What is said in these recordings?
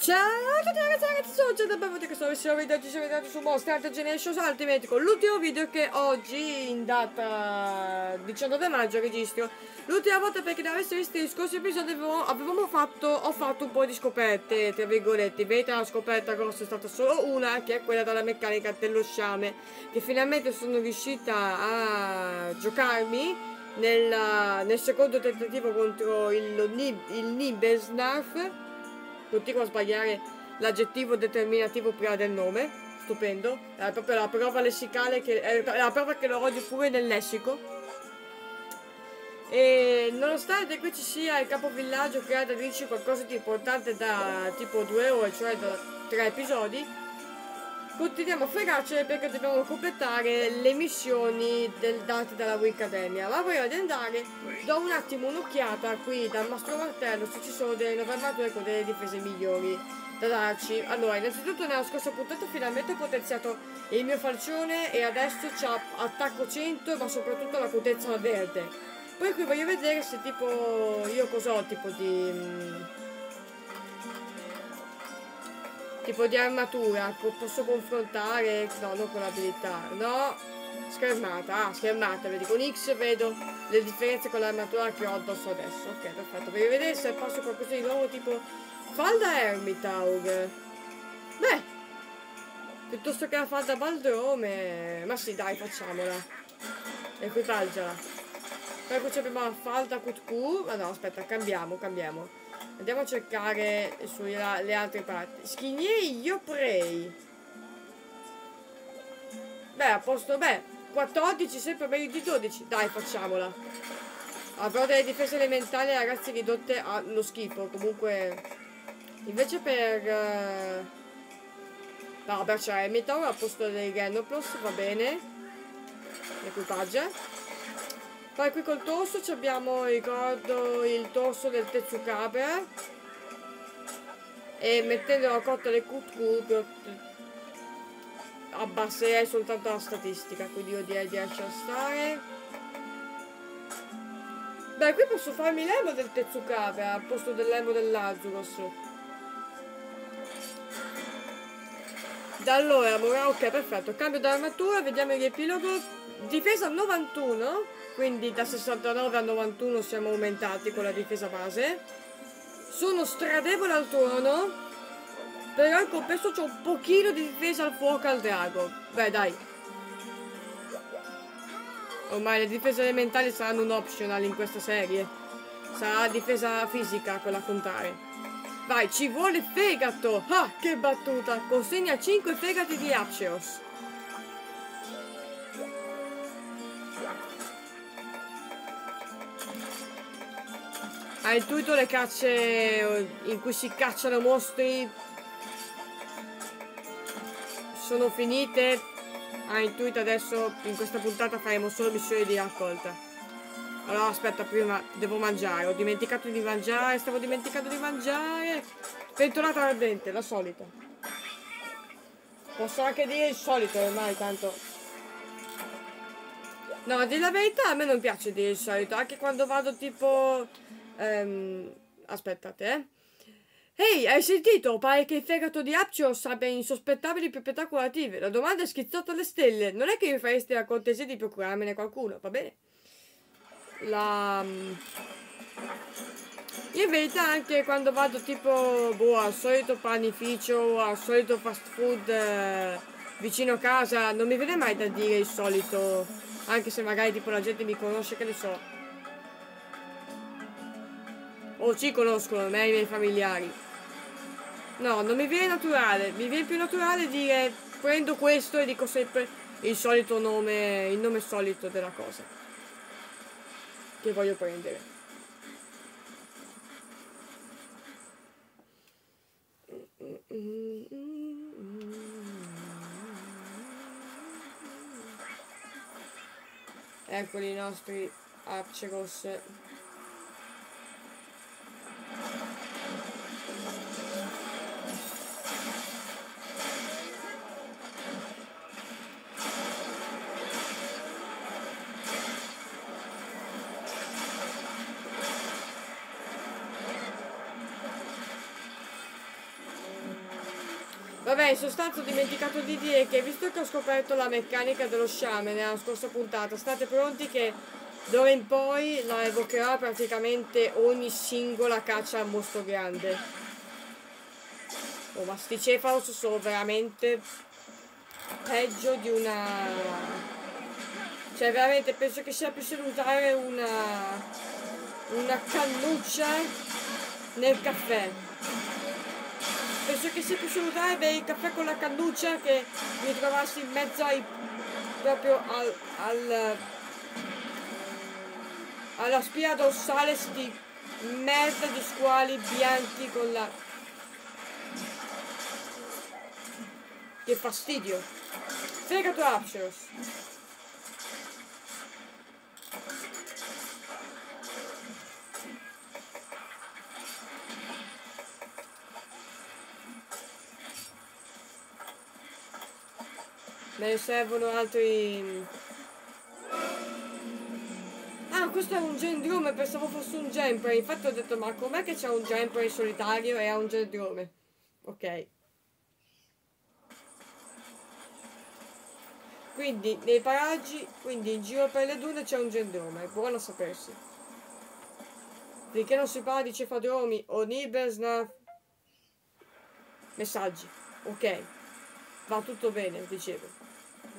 Ciao a tutti ragazzi ragazzi sono Giada benvenuti in questo nuovo video. Oggi siamo venuti su Monster Hunter Generations Ultimate con l'ultimo video che oggi in data 19 maggio registro. L'ultima volta perché da avessi visto gli scorsi episodi avevamo, avevamo, fatto ho fatto un po' di scoperte tra virgolette. Vedete la scoperta grossa è stata solo una che è quella della meccanica dello sciame che finalmente sono riuscita a giocarmi nella, nel secondo tentativo contro il, il, Nibelsnarf continuo a sbagliare l'aggettivo determinativo prima del nome, stupendo, è proprio la prova lessicale che è la prova che lo odio pure nel lessico. E nonostante qui ci sia il capovillaggio che ha da dirci qualcosa di importante da tipo due ore, cioè da tre episodi, continuiamo a fregarcene perché dobbiamo completare le missioni del, date dalla Wii Academia. Ma prima di andare do un attimo un'occhiata qui dal mastro martello se ci sono delle nuove armature con delle difese migliori da darci. Allora, innanzitutto nella scorsa puntata finalmente ho potenziato il mio falcione e adesso c'ha attacco 100 ma soprattutto la potenza verde. Poi qui voglio vedere se tipo io cos'ho tipo di... tipo di armatura posso confrontare? No non con l'abilità. No. Schermata. Ah schermata vedi con X vedo le differenze con l'armatura che ho addosso adesso. Ok perfetto. Voglio vedere se posso qualcosa di nuovo tipo falda Ermitaug beh piuttosto che la falda Baldrome. Ma sì dai facciamola. Equipaggiala. Poi qui abbiamo la falda Kutku. Ma no aspetta cambiamo cambiamo Andiamo a cercare sulle altre parti. Schinieri io prei. Beh, a posto, beh, 14 sempre meglio di 12. Dai, facciamola. Avrò delle difese elementali, ragazzi, ridotte allo schifo. Comunque, invece per... Uh... No, c'è Emitor al posto dei Genoplos, va bene. L'equipaggio. Poi qui col torso abbiamo, ricordo, il torso del Tetsukabe. E mettendo la cotta del Kutku abbasserei soltanto la statistica, quindi io direi di lasciare stare. Beh, qui posso farmi l'emo del Tetsukabe al posto dell'emo dell'Azuros. Da allora, ok, perfetto. Cambio d'armatura, vediamo il riepilogo. Difesa 91 quindi da 69 a 91 siamo aumentati con la difesa base. Sono stradevole al tuono, però in compenso c'ho un pochino di difesa al fuoco al drago. Beh dai. Ormai le difese elementali saranno un optional in questa serie. Sarà difesa fisica quella a contare. Vai, ci vuole fegato! Ah, che battuta! Consegna 5 fegati di Apceos. Ha intuito le cacce in cui si cacciano mostri sono finite. Ha intuito adesso in questa puntata faremo solo missioni di raccolta. Allora aspetta, prima devo mangiare. Ho dimenticato di mangiare, stavo dimenticando di mangiare. Pentolata ardente, la solita. Posso anche dire il solito ormai, tanto. No, dire la verità, a me non piace dire il solito. Anche quando vado tipo Um, aspettate, eh. Ehi, hai sentito? Pare che il fegato di Apcios abbia insospettabili proprietà curative. La domanda è schizzata alle stelle. Non è che mi faresti la cortesia di procurarmene qualcuno, va bene? La... Mm, in verità anche quando vado tipo, boh, al solito panificio, al solito fast food eh, vicino a casa, non mi viene mai da dire il solito, anche se magari tipo la gente mi conosce, che ne so o ci conoscono me e i miei familiari. No, non mi viene naturale, mi viene più naturale dire prendo questo e dico sempre il solito nome, il nome solito della cosa che voglio prendere. Eccoli i nostri Archeros. Sostanza ho dimenticato di dire che visto che ho scoperto la meccanica dello sciame nella scorsa puntata, state pronti che d'ora in poi la evocherà praticamente ogni singola caccia al mostro grande. Oh, ma sti cefalos sono veramente peggio di una... Cioè, veramente penso che sia più salutare una... una cannuccia nel caffè penso che sia più salutare il caffè con la cannuccia che mi trovassi in mezzo ai proprio al, al alla spia dorsale sti merda di squali bianchi con la che fastidio. Fegato Apseros Me ne servono altri... Ah, questo è un gendrome, pensavo fosse un gemper. Infatti ho detto, ma com'è che c'è un gemper in solitario e ha un gendrome? Ok. Quindi, nei paraggi, quindi in giro per le dune c'è un gendrome. Buono sapersi. Finché non si parla di cefadromi o Nibersnaf. Messaggi. Ok. Va tutto bene, dicevo.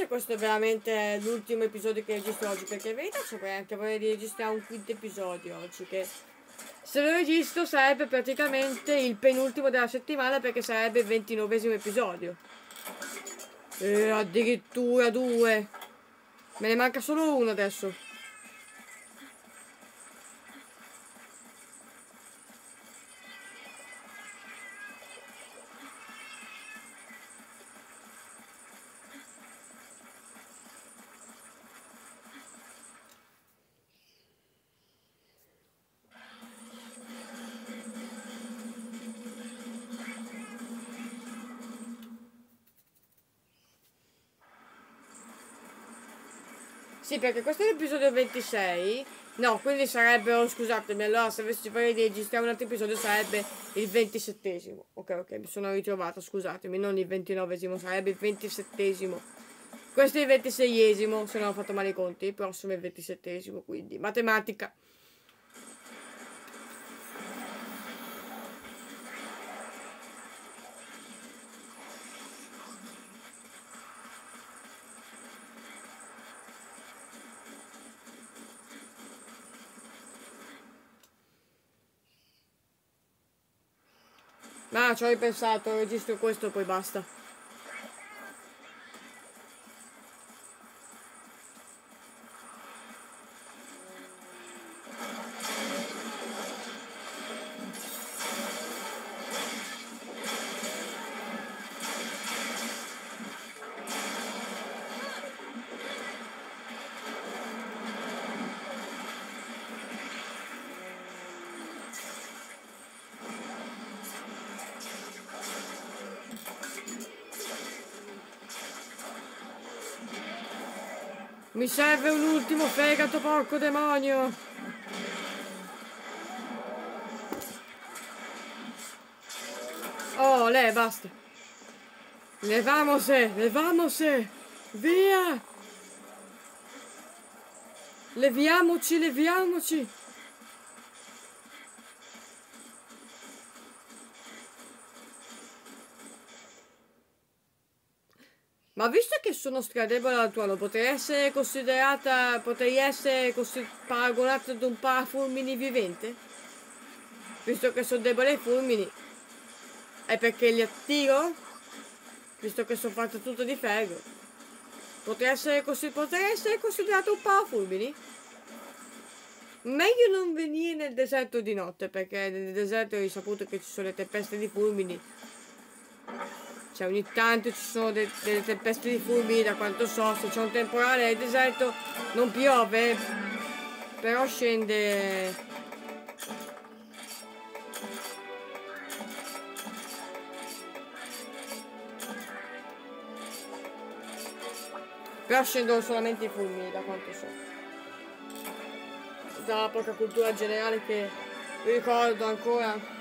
se questo è veramente l'ultimo episodio che registro oggi, perché in verità saprei anche vorrei registrare un quinto episodio oggi, che se lo registro sarebbe praticamente il penultimo della settimana perché sarebbe il ventinovesimo episodio. E addirittura due. Me ne manca solo uno adesso. Sì, perché questo è l'episodio 26. No, quindi sarebbero, scusatemi, allora se avessi voglia di registrare un altro episodio sarebbe il 27esimo. Ok, ok, mi sono ritrovata, scusatemi, non il 29esimo, sarebbe il 27esimo. Questo è il 26esimo, se non ho fatto male i conti, il prossimo è il 27esimo, quindi matematica. Ci ho ripensato, registro questo e poi basta. Mi serve un ultimo fegato, porco demonio! Oh, lei, basta. Levamose, levamose! Via! Leviamoci, leviamoci! Sono stradevole al tuono, potrei essere considerata. potrei essere consi- paragonata ad un parafulmini vivente? Visto che sono debole ai fulmini. È perché li attiro? Visto che sono fatto tutto di ferro. Potrei essere, potrei essere considerato un parafulmini? Meglio non venire nel deserto di notte, perché nel deserto hai saputo che ci sono le tempeste di fulmini Cioè ogni tanto ci sono de delle tempeste di fulmini, da quanto so, se c'è un temporale nel deserto non piove, però scende... Però scendono solamente i fulmini, da quanto so. Da poca cultura generale che ricordo ancora.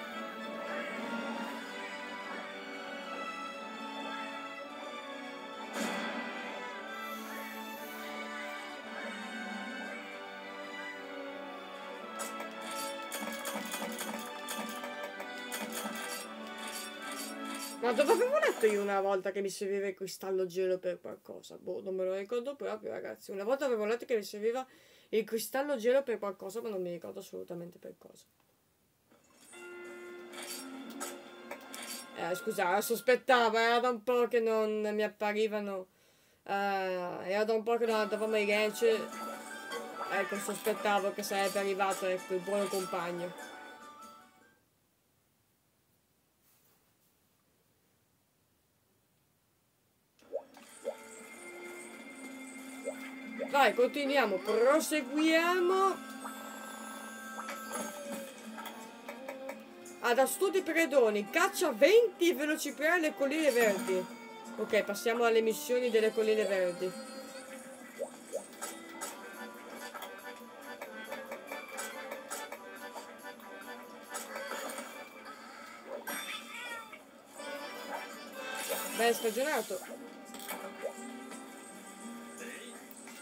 Io una volta che mi serviva il cristallo gelo per qualcosa? Boh, non me lo ricordo proprio, ragazzi. Una volta avevo letto che mi serviva il cristallo gelo per qualcosa, ma non mi ricordo assolutamente per cosa. Eh, scusa, sospettavo, era da un po' che non mi apparivano. Uh, era da un po' che non andavamo ai ranch. Ecco, sospettavo che sarebbe arrivato, ecco, il buon compagno. Vai, continuiamo, proseguiamo. Ad Astudi Predoni, caccia 20 velocipede alle colline verdi. Ok, passiamo alle missioni delle colline verdi. Beh, stagionato.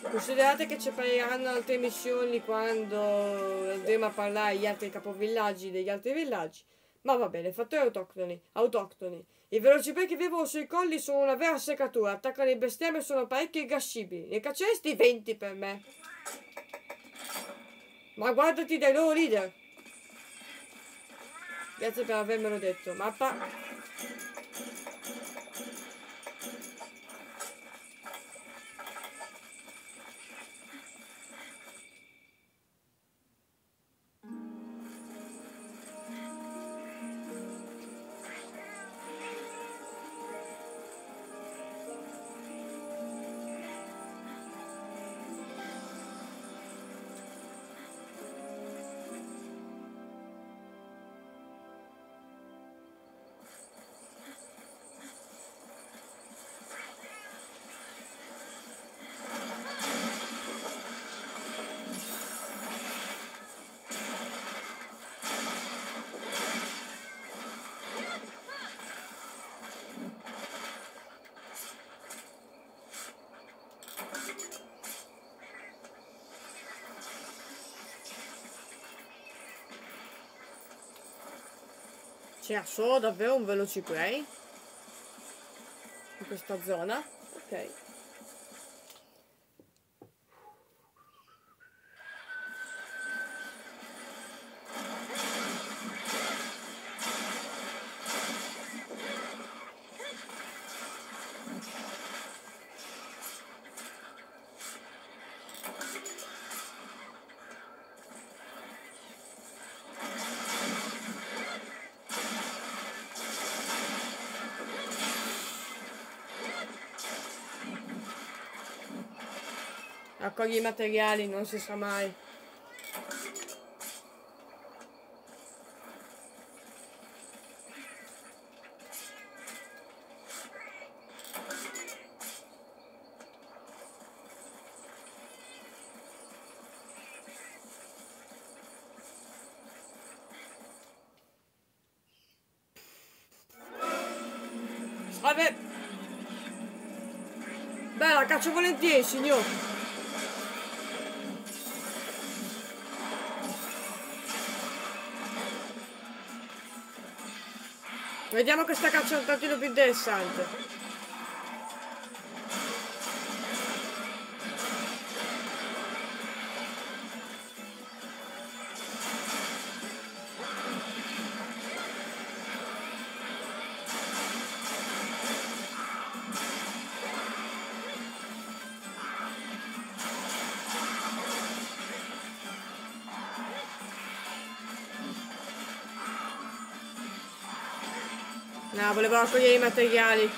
Considerate che ci appariranno altre missioni quando andremo a parlare agli altri capovillaggi degli altri villaggi. Ma va bene, fattori autoctoni. autoctoni. I velocipedi che vivono sui colli sono una vera seccatura, attaccano i bestiame e sono parecchio irascibili. Ne cacceresti 20 per me. Ma guardati dai loro leader. Grazie per avermelo detto. Mappa. C'era solo davvero un velociplay in questa zona. Ok. Raccogli i materiali, non si sa mai. Vabbè. Beh, la caccio volentieri, signor. Vediamo questa caccia un tantino più interessante. voleva raccogliere i materiali.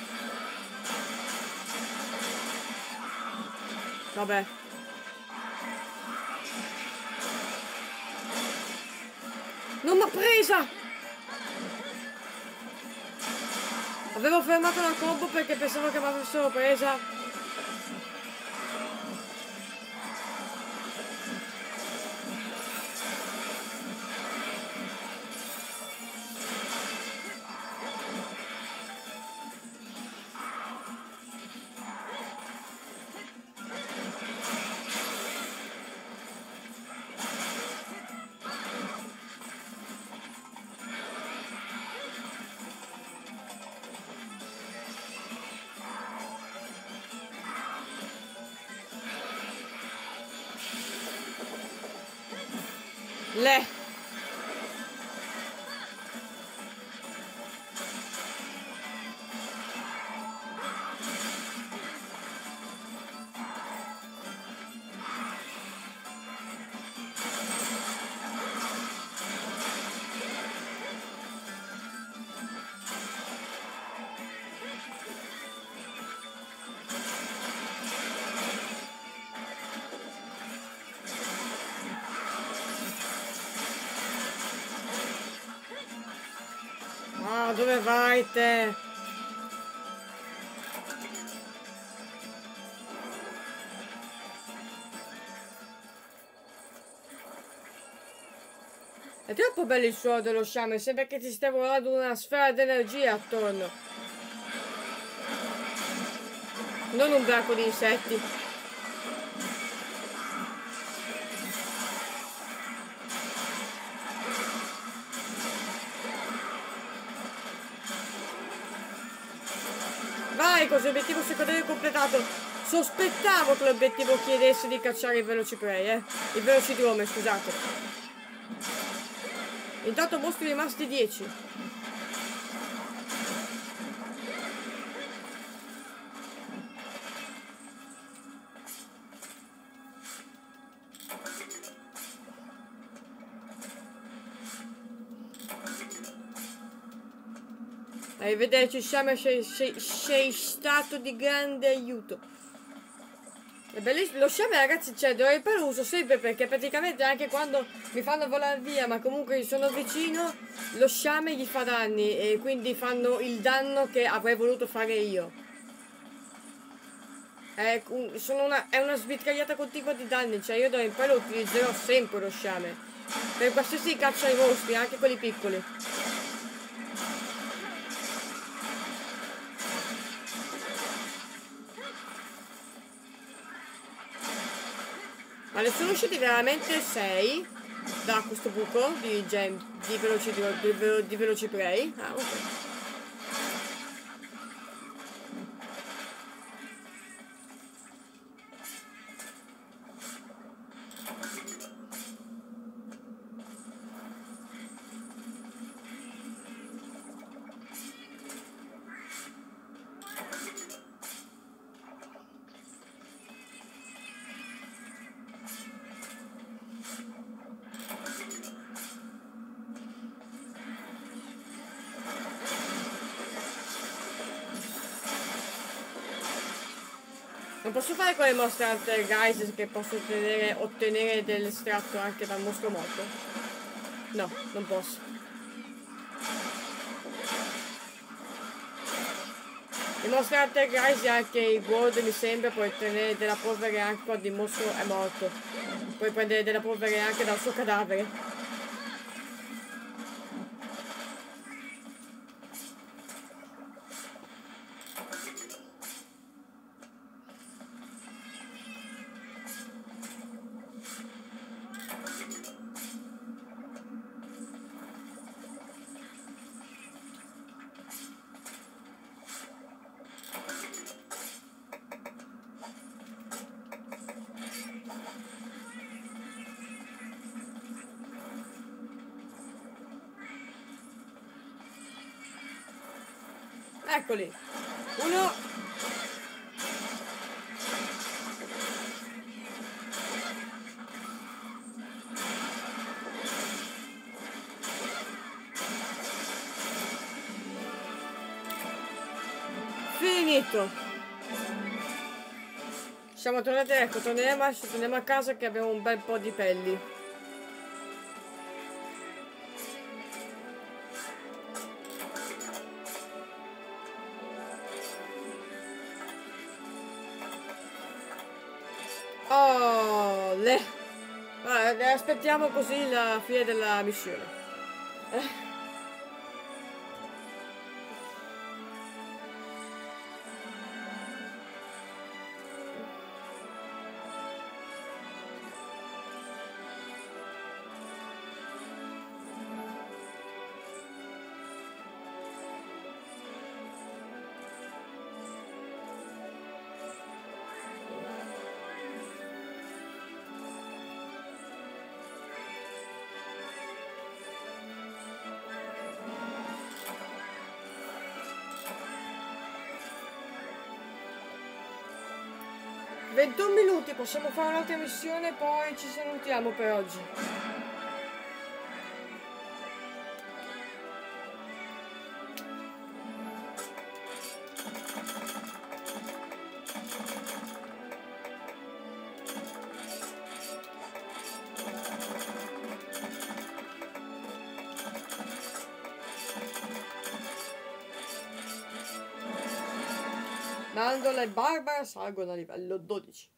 Vabbè. Non mi ha presa! Avevo fermato la combo perché pensavo che mi avessero presa. Te? È troppo bello il suono dello sciame, sembra che ti stia volando una sfera d'energia attorno. Non un branco di insetti. Sospettavo che l'obiettivo chiedesse di cacciare il velociprey, eh. Il velocidrome, scusate. Intanto mostri rimasti 10. Arrivederci Sciame, sei, sei, sei stato di grande aiuto. È bellissimo, lo sciame ragazzi, cioè, poi lo uso sempre perché praticamente anche quando mi fanno volare via ma comunque sono vicino, lo sciame gli fa danni e quindi fanno il danno che avrei voluto fare io. È, una, è una sbitragliata continua di danni, cioè io da lo utilizzerò sempre lo sciame. Per qualsiasi caccia ai mostri, anche quelli piccoli. Ma ne sono usciti veramente 6 da questo buco di, gem, di, veloci, di, di, veloci play. Ah, ok. Non posso fare con le mostre Hunter Guys che posso ottenere, ottenere dell'estratto anche dal mostro morto? No, non posso. I mostri Hunter Guys e anche i World mi sembra puoi ottenere della polvere anche quando il mostro è morto. Puoi prendere della polvere anche dal suo cadavere. Finito. Siamo tornati, ecco, torneremo, torniamo a casa che abbiamo un bel po' di pelli. Oh, le... Aspettiamo così la fine della missione. 21 minuti, possiamo fare un'altra missione, poi ci salutiamo per oggi. Nandola e Barbara salgono a livello 12.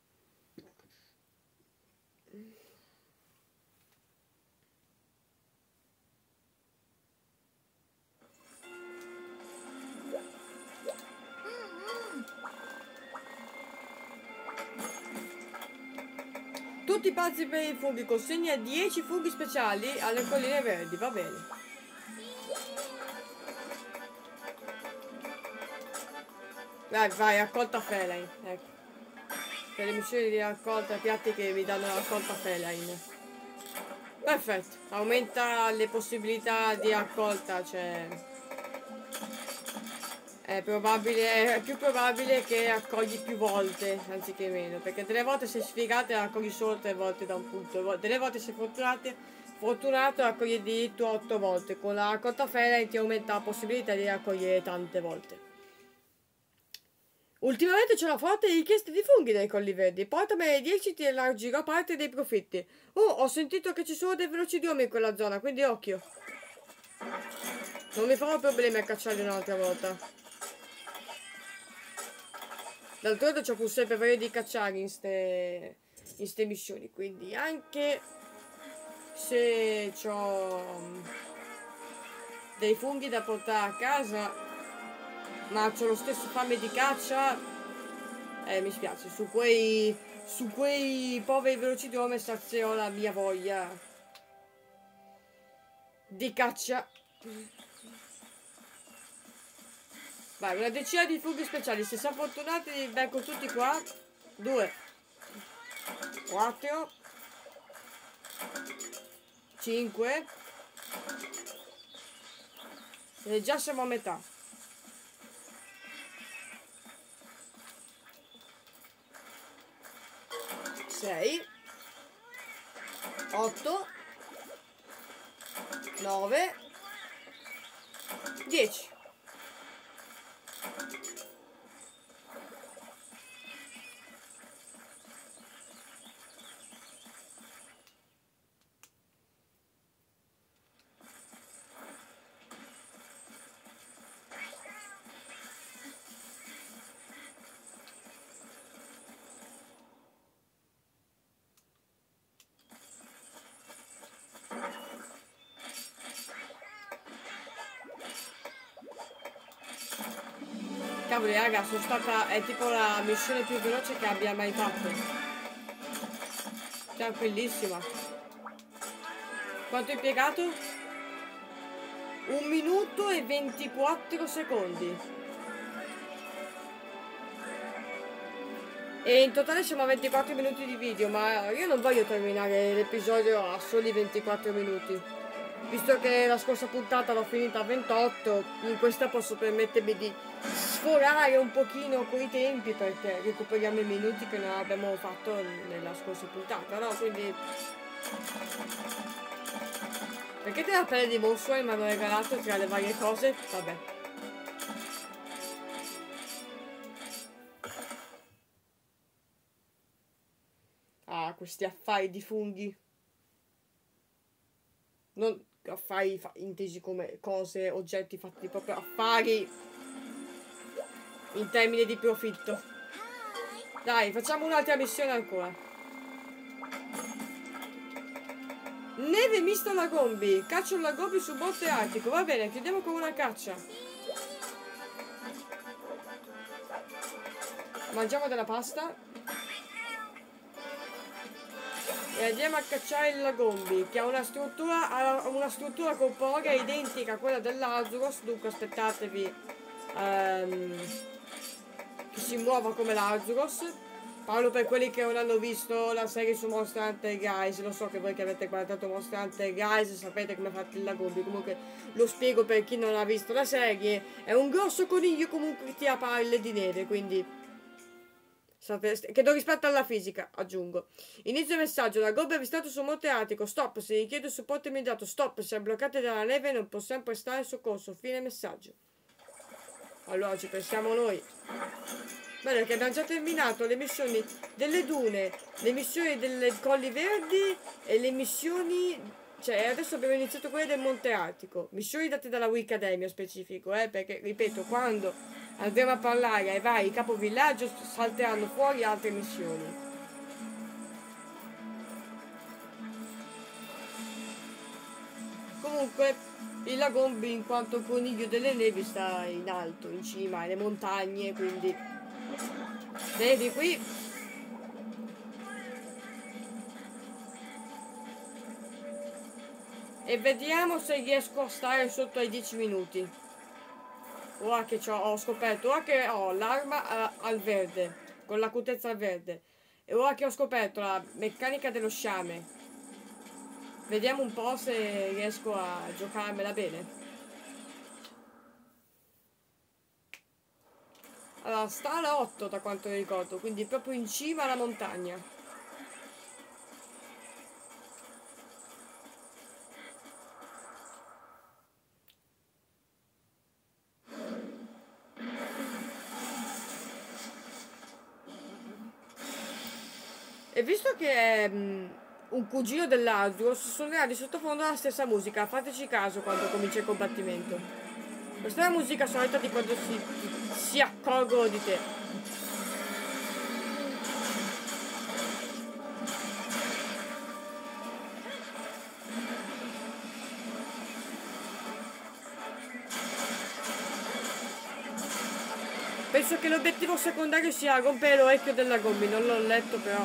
Tutti pazzi per i funghi, consegna 10 funghi speciali alle colline verdi, va bene. Vai, vai, raccolta feline. Ecco. Per le missioni di raccolta piatti che mi danno la raccolta feline. Perfetto. Aumenta le possibilità di raccolta, cioè... È probabile, è più probabile che raccogli più volte anziché meno. Perché delle volte sei sfigato e raccogli solo tre volte da un punto. Delle volte sei fortunato, fortunato raccogli addirittura otto volte. Con la raccolta feline ti aumenta la possibilità di raccogliere tante volte. Ultimamente c'è una forte richiesta di funghi dai colli verdi. Portamene 10 ti elargirò parte dei profitti. Oh, ho sentito che ci sono dei velocidiomi in quella zona, quindi occhio. Non mi farò problemi a cacciarli un'altra volta. D'altronde c'ho pur sempre voglia di cacciare in ste, in ste missioni, quindi anche se ho mm, dei funghi da portare a casa ma c'ho lo stesso fame di caccia. Eh, mi spiace, su quei, su quei poveri velocidrome sazio la mia voglia di caccia. Vai, una decina di funghi speciali. Se siamo fortunati li becco tutti qua. Due. Quattro. Cinque. E già siamo a metà. 6 8 9 10 Cavoli raga, sono stata... è tipo la missione più veloce che abbia mai fatto. Tranquillissima. Quanto ho impiegato? Un minuto e 24 secondi. E in totale siamo a 24 minuti di video, ma io non voglio terminare l'episodio a soli 24 minuti. Visto che la scorsa puntata l'ho finita a 28, in questa posso permettermi di sforare un pochino quei tempi perché recuperiamo i minuti che non abbiamo fatto nella scorsa puntata, no? Quindi... Perché te la pelle di mostro mi hanno regalato tra le varie cose? Vabbè. fa questi affari di funghi. Non affari fa- intesi come cose, oggetti fatti proprio affari in termini di profitto. Dai, facciamo un'altra missione ancora. Neve mista lagombi. Caccio un lagombi su Monte Artico. Va bene, chiudiamo con una caccia. Mangiamo della pasta. E andiamo a cacciare il lagombi, che ha una struttura, ha una struttura corporea identica a quella dell'Azuros. Dunque aspettatevi um, che si muova come l'Azuros. Parlo per quelli che non hanno visto la serie su Monster Hunter Guys. Lo so che voi che avete guardato Monster Hunter Guys sapete come è fatto il lagombi. Comunque lo spiego per chi non ha visto la serie. È un grosso coniglio comunque che ha palle di neve, quindi che do rispetto alla fisica, aggiungo. Inizio messaggio, la gobba è avvistato su Monte Artico, stop, se richiede supporto immediato, stop, se è bloccate dalla neve non possiamo prestare soccorso, fine messaggio. Allora ci pensiamo noi. Bene, che abbiamo già terminato le missioni delle dune, le missioni delle colli verdi e le missioni... Cioè, adesso abbiamo iniziato quelle del Monte Artico. Missioni date dalla Wii Academia specifico, eh, perché, ripeto, quando andremo a parlare ai vari capovillaggio salteranno fuori altre missioni. Comunque il Lagombi in quanto coniglio delle nevi sta in alto, in cima, alle montagne, quindi vedi qui e vediamo se riesco a stare sotto ai 10 minuti. Ora che ho scoperto, ora che ho l'arma al verde, con l'acutezza al verde. E ora che ho scoperto la meccanica dello sciame. Vediamo un po' se riesco a giocarmela bene. Allora, sta alla 8 da quanto ricordo, quindi proprio in cima alla montagna. E visto che è um, un cugino dell'altro, suonerà di sottofondo la stessa musica. Fateci caso quando comincia il combattimento. Questa è la musica solita di quando si, si accorgono di te. Penso che l'obiettivo secondario sia rompere l'orecchio della gommi, non l'ho letto però.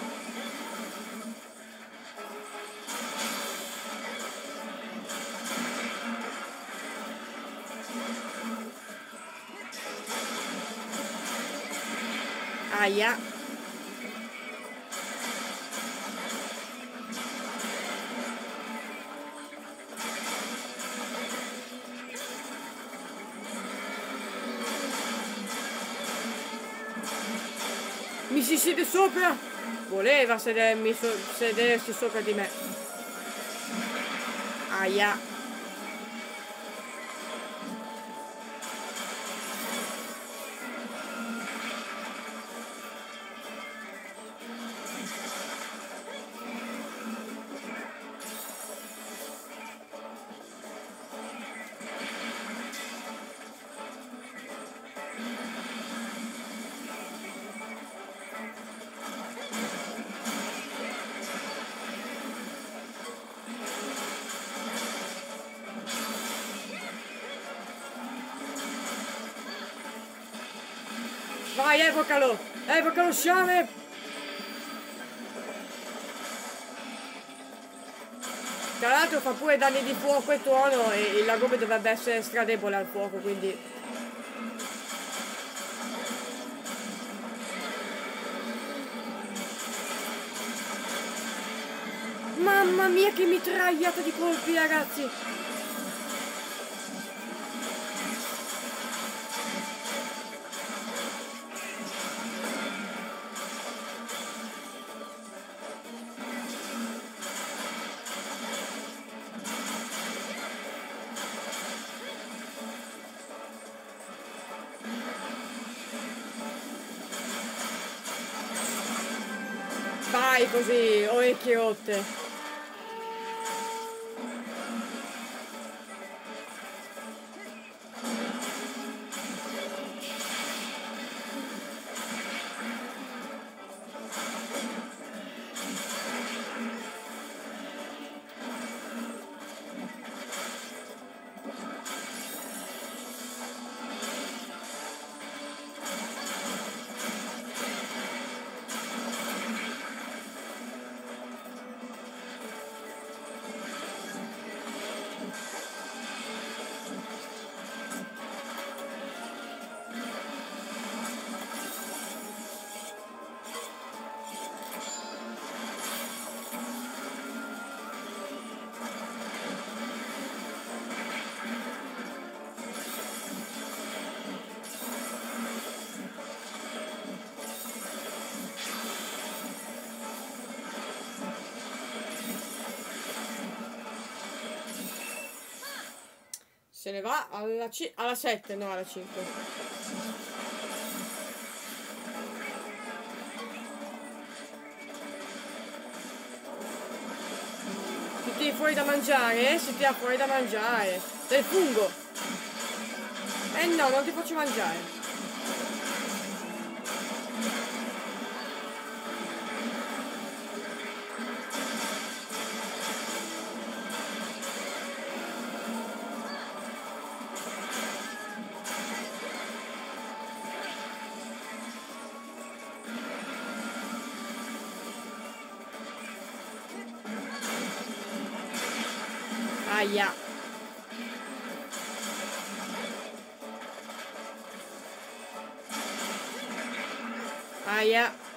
Sopra? Voleva sedermi so sedersi sopra di me. Aia. Evocalo! Evocalo, sciame! Tra l'altro fa pure danni di fuoco e tuono e il lagome dovrebbe essere stradebole al fuoco, quindi... Mamma mia che mitragliata di colpi, ragazzi! Così, orecchie rotte. Se ne va alla, alla 7, no alla 5. Siete fuori da mangiare? Siete fuori da mangiare. Del fungo. Eh no, non ti faccio mangiare. Aia. Pam!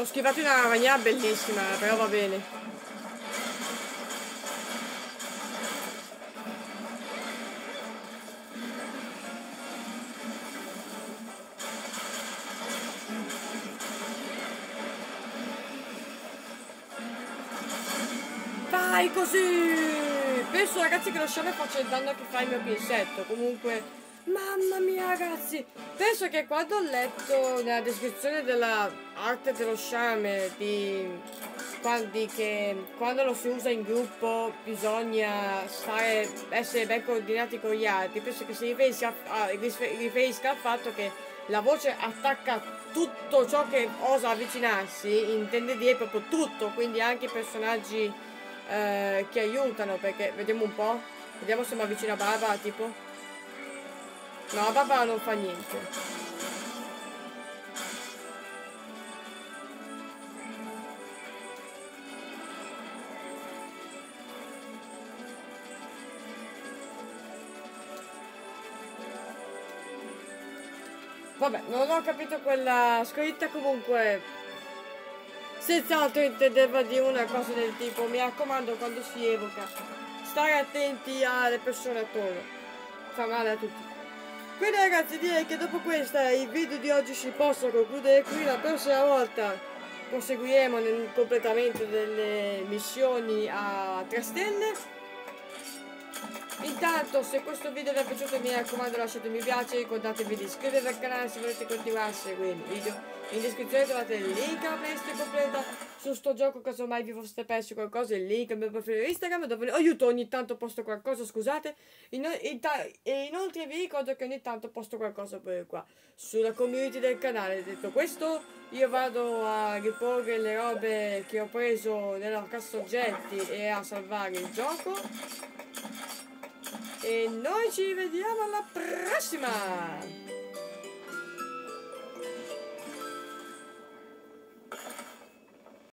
L'ho schivato in una maniera bellissima, però va bene. Vai così! Penso ragazzi che lo sciame faccia il danno che fa il mio pinzetto. Comunque, mamma mia ragazzi! Penso che quando ho letto nella descrizione della arte dello sciame di, quando, che quando lo si usa in gruppo bisogna stare, essere ben coordinati con gli altri, penso che si riferisca, riferisca al fatto che la voce attacca tutto ciò che osa avvicinarsi, intende dire proprio tutto, quindi anche i personaggi eh, che aiutano perché vediamo un po' vediamo se mi avvicina Barbara tipo. No Barbara non fa niente Vabbè, non ho capito quella scritta comunque Senz'altro intendeva dire una cosa del tipo, mi raccomando quando si evoca, stare attenti alle persone attorno, fa male a tutti. Quindi ragazzi direi che dopo questa il video di oggi si possa concludere qui, la prossima volta proseguiremo nel completamento delle missioni a 3 stelle. Intanto se questo video vi è piaciuto mi raccomando lasciate mi piace, ricordatevi di iscrivervi al canale se volete continuare a seguire il video In descrizione trovate il link alla playlist completa su sto gioco, casomai vi foste persi qualcosa, il link al mio profilo Instagram, dove aiuto ogni tanto posto qualcosa, scusate. In, in e inoltre vi ricordo che ogni tanto posto qualcosa pure qua, sulla community del canale. Detto questo, io vado a riporre le robe che ho preso nella cassa oggetti e a salvare il gioco. E noi ci vediamo alla prossima!